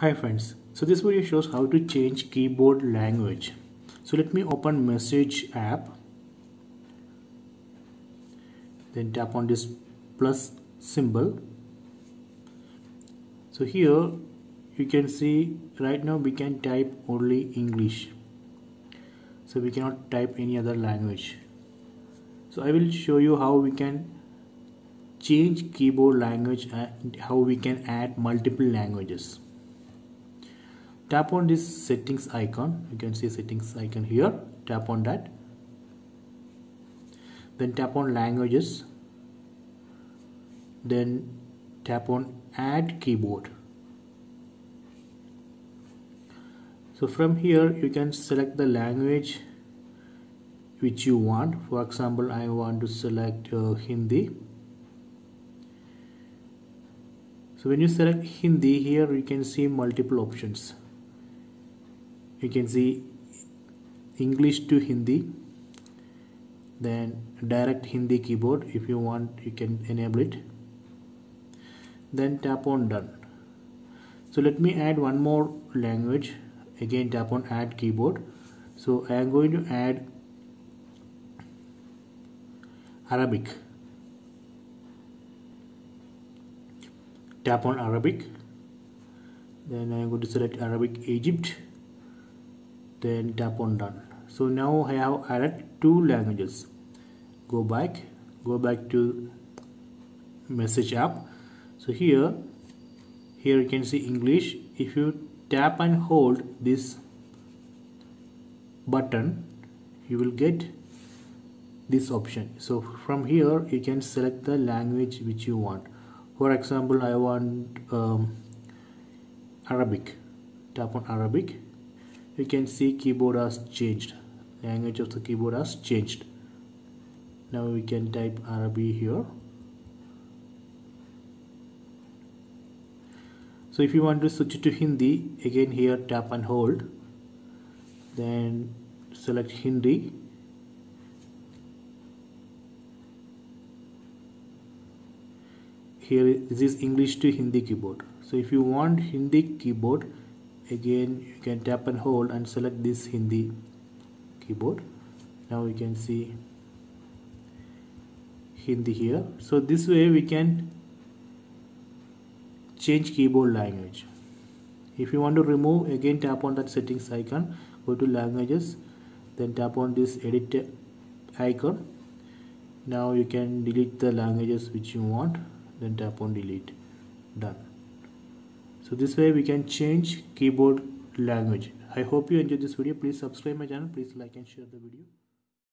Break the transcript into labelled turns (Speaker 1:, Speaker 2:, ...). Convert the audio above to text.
Speaker 1: Hi friends, so this video shows how to change keyboard language. So let me open message app. Then tap on this plus symbol. So here you can see right now we can type only English. So we cannot type any other language. So I will show you how we can change keyboard language and how we can add multiple languages tap on this settings icon. You can see settings icon here. Tap on that. Then tap on languages. Then tap on add keyboard. So from here you can select the language which you want. For example I want to select uh, Hindi. So when you select Hindi here you can see multiple options you can see English to Hindi then direct Hindi keyboard if you want you can enable it. Then tap on done. So let me add one more language. Again tap on add keyboard. So I am going to add Arabic. Tap on Arabic. Then I am going to select Arabic Egypt then tap on done. So now I have added two languages. Go back go back to message app. So here here you can see English. If you tap and hold this button you will get this option. So from here you can select the language which you want. For example I want um, Arabic. Tap on Arabic you can see keyboard has changed. Language of the keyboard has changed. Now we can type Arabic here. So if you want to switch to Hindi again here tap and hold. Then select Hindi. Here this is English to Hindi keyboard. So if you want Hindi keyboard again you can tap and hold and select this Hindi keyboard. Now you can see Hindi here. So this way we can change keyboard language. If you want to remove again tap on that settings icon go to languages then tap on this edit icon. Now you can delete the languages which you want then tap on delete. Done so this way we can change keyboard language. I hope you enjoyed this video. Please subscribe my channel. Please like and share the video